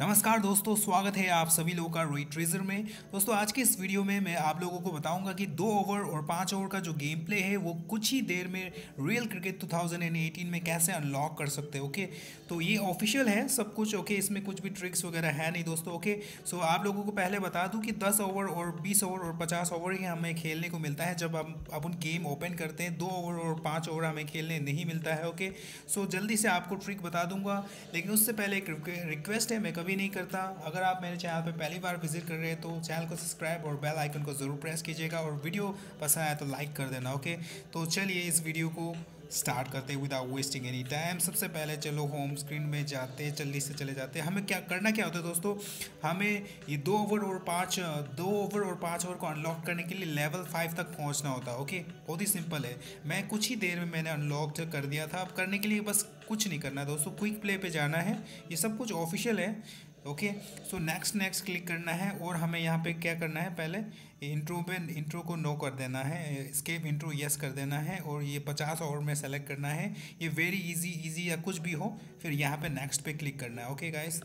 नमस्कार दोस्तों, स्वागत है आप सभी लोगों का रोहित ट्रेजर में। दोस्तों, आज के इस वीडियो में मैं आप लोगों को बताऊँगा कि दो ओवर और पाँच ओवर का जो गेम प्ले है, वो कुछ ही देर में रियल क्रिकेट 2018 में कैसे अनलॉक कर सकते हैं ओके तो ये ऑफिशियल है सब कुछ ओके इसमें कुछ भी ट्रिक्स वगैरह है नहीं दोस्तों ओके सो आप लोगों को पहले बता दूँ कि दस ओवर और बीस ओवर और पचास ओवर ही हमें खेलने को मिलता है, जब हम अपन गेम ओपन करते हैं, दो ओवर और पाँच ओवर हमें खेलने नहीं मिलता है ओके सो जल्दी से आपको ट्रिक बता दूँगा, लेकिन उससे पहले एक रिक्वेस्ट है, मैं कभी नहीं करता। अगर आप मेरे चैनल पर पहली बार विज़िट कर रहे हैं तो चैनल को सब्सक्राइब और बेल आइकन को ज़रूर प्रेस कीजिएगा। और वीडियो पसंद आया तो लाइक कर देना, ओके? तो चलिए इस वीडियो को स्टार्ट करते हैं विदाउट वेस्टिंग एनी टाइम सबसे पहले चलो होम स्क्रीन में जाते जल्दी से चले जाते हैं। हमें क्या, करना क्या होता है दोस्तों? हमें ये दो ओवर और पाँच, दो ओवर और पाँच ओवर को अनलॉक करने के लिए लेवल फाइव तक पहुँचना होता है ओके बहुत ही सिंपल है। मैं कुछ ही देर में मैंने अनलॉक कर दिया था। अब करने के लिए बस कुछ नहीं करना दोस्तों। क्विक प्ले पे जाना है। ये सब कुछ ऑफिशियल है। Okay so next next click करना है और हमें यहाँ पे क्या करना है? पहले इंट्रो पे इंट्रो को नो कर देना है स्केप इंट्रो यस कर देना है और ये पचास ओवर में सेलेक्ट करना है। ये वेरी इजी इजी या कुछ भी हो फिर यहाँ पे नेक्स्ट पे क्लिक करना है। ओके गाइस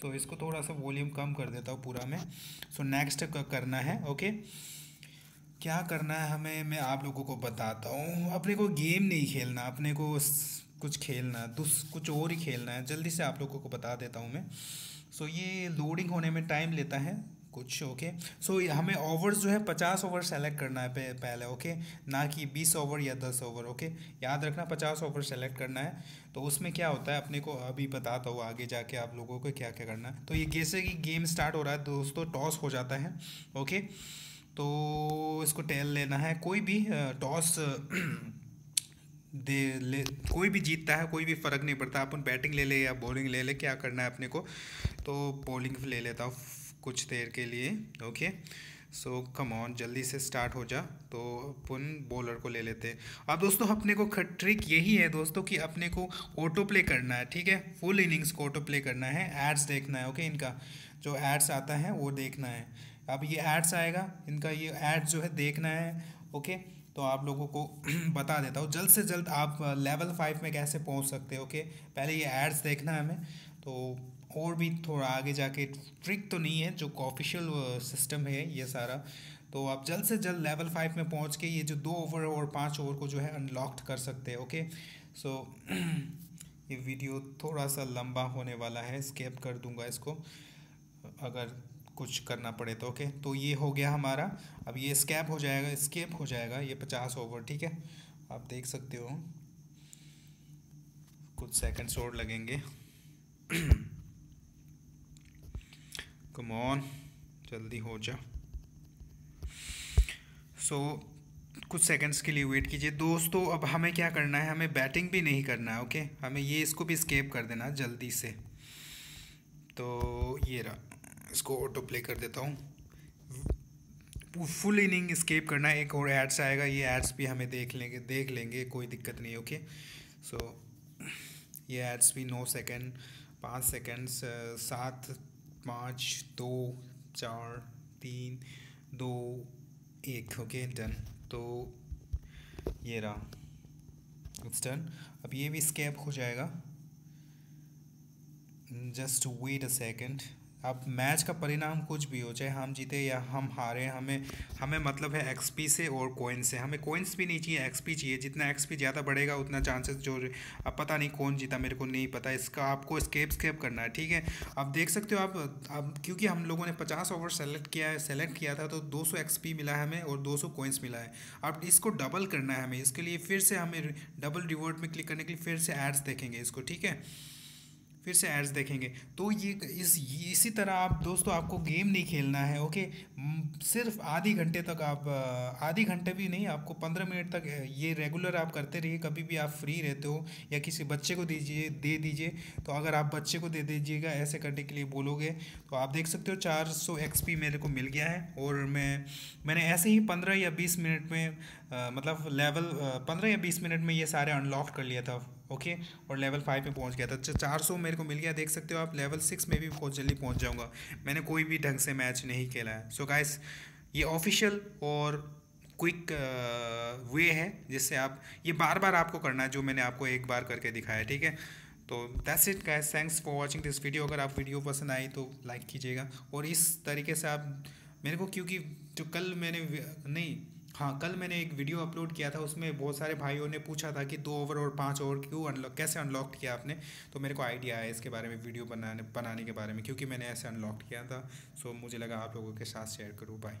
सो इसको थोड़ा सा वॉल्यूम कम कर देता हूँ पूरा में। सो so, नेक्स्ट करना है ओके क्या करना है हमें? मैं आप लोगों को बताता हूँ। अपने को गेम नहीं खेलना अपने को कुछ खेलना है दूस कुछ और ही खेलना है। जल्दी से आप लोगों को बता देता हूँ मैं। सो so, ये लोडिंग होने में टाइम लेता है कुछ ओके सो so, हमें ओवर्स जो है पचास ओवर सेलेक्ट करना है पहले ओके ना कि बीस ओवर या दस ओवर ओके याद रखना पचास ओवर सेलेक्ट करना है। तो उसमें क्या होता है अपने को अभी बताता हूँ आगे जाके आप लोगों को क्या क्या करना है। तो ये जैसे कि गेम स्टार्ट हो रहा है दोस्तों टॉस हो जाता है ओके तो इसको टेल लेना है। कोई भी टॉस दे, ले, कोई भी जीतता है, कोई भी फ़र्क नहीं पड़ता। अपन बैटिंग ले ले या बॉलिंग ले ले, क्या करना है अपने को तो बॉलिंग ले लेता हूँ कुछ देर के लिए ओके सो कम ऑन जल्दी से स्टार्ट हो जा। तो अपन बॉलर को ले लेते हैं। अब दोस्तों, अपने को ट्रिक यही है दोस्तों कि अपने को ऑटो प्ले करना है, ठीक है? फुल इनिंग्स को ऑटो प्ले करना है एड्स देखना है ओके इनका जो एड्स आता है, वो देखना है। अब ये एड्स आएगा, इनका ये एड्स जो है देखना है ओके तो आप लोगों को बता देता हूँ। जल्द से जल्द आप लेवल फाइव में कैसे पहुँच सकते हो ओके पहले ये एड्स देखना है हमें। तो और भी थोड़ा आगे जाके ट्रिक तो नहीं है, जो ऑफिशियल सिस्टम है ये सारा। तो आप जल्द से जल्द लेवल फाइव में पहुँच के ये जो दो ओवर और पाँच ओवर को जो है अनलॉक्ड कर सकते हैं ओके सो ये वीडियो थोड़ा सा लंबा होने वाला है स्केप कर दूँगा इसको। अगर कुछ करना पड़े तो ओके तो ये हो गया हमारा। अब ये स्कैप हो जाएगा स्केप हो जाएगा ये पचास ओवर ठीक है? आप देख सकते हो। कुछ सेकंड्स और लगेंगे। कम ऑन जल्दी हो जा। सो so, कुछ सेकंड्स के लिए वेट कीजिए। दोस्तों अब हमें क्या करना है? हमें बैटिंग भी नहीं करना है ओके हमें ये इसको भी स्केप कर देना जल्दी से। तो ये रहा। इसको ऑटो प्ले कर देता हूँ। फुल इनिंग स्केप करना एक और एड्स आएगा ये एड्स भी हमें देख लेंगे देख लेंगे कोई दिक्कत नहीं ओके सो so, ये एड्स भी नौ सेकेंड पाँच सेकेंड्स सात पाँच दो चार तीन दो एक ओके डन तो ये रहा। इट्स डन अब ये भी स्केप हो जाएगा। जस्ट वेट अ सेकेंड अब मैच का परिणाम कुछ भी हो, चाहे हम जीते या हम हारे, हमें हमें मतलब है एक्सपी से और कोइन से। हमें कोइंस भी नहीं चाहिए एक्सपी चाहिए। जितना एक्सपी ज़्यादा बढ़ेगा, उतना चांसेस जो अब पता नहीं कौन जीता, मेरे को नहीं पता। इसका आपको स्केप स्केप करना है, ठीक है? अब देख सकते हो आप, अब क्योंकि हम लोगों ने पचास ओवर सेलेक्ट किया है सेलेक्ट किया था तो दो सौ एक्सपी मिला है हमें और दो सौ कोइंस मिला है। अब इसको डबल करना है हमें। इसके लिए फिर से हमें डबल रिवॉर्ड में क्लिक करने के लिए फिर से एड्स देखेंगे इसको, ठीक है? फिर से एड्स देखेंगे। तो ये, इस, इसी तरह आप दोस्तों, आपको गेम नहीं खेलना है ओके सिर्फ़ आधी घंटे तक आप आधी घंटे भी नहीं, आपको पंद्रह मिनट तक ये रेगुलर आप करते रहिए। कभी भी आप फ्री रहते हो या किसी बच्चे को दीजिए, दे दीजिए तो अगर आप बच्चे को दे दीजिएगा, ऐसे करने के लिए बोलोगे तो आप देख सकते हो चार सौ मेरे को मिल गया है। और मैं, मैंने ऐसे ही पंद्रह या बीस मिनट में मतलब लेवल पंद्रह या बीस मिनट में ये सारे अनलॉक कर लिया था ओके और लेवल फाइव में पहुँच गया था। अच्छा चार सौ मेरे को मिल गया, देख सकते हो आप लेवल सिक्स में भी बहुत जल्दी पहुँच जाऊँगा। मैंने कोई भी ढंग से मैच नहीं खेला है। सो so गाइस ये ऑफिशियल और क्विक वे है जिससे आप, ये बार बार आपको करना है, जो मैंने आपको एक बार करके दिखाया, ठीक है? तो that's it guys thanks for watching this video अगर आप वीडियो पसंद आई तो लाइक कीजिएगा। और इस तरीके से आप, मेरे को क्योंकि जो कल मैंने, नहीं हाँ कल मैंने एक वीडियो अपलोड किया था, उसमें बहुत सारे भाइयों ने पूछा था कि दो ओवर और पाँच ओवर क्यों अनलॉक कैसे अनलॉक किया आपने? तो मेरे को आइडिया आया इसके बारे में, वीडियो बनाने बनाने के बारे में, क्योंकि मैंने ऐसे अनलॉक किया था। सो मुझे लगा आप लोगों के साथ शेयर करूँ बाय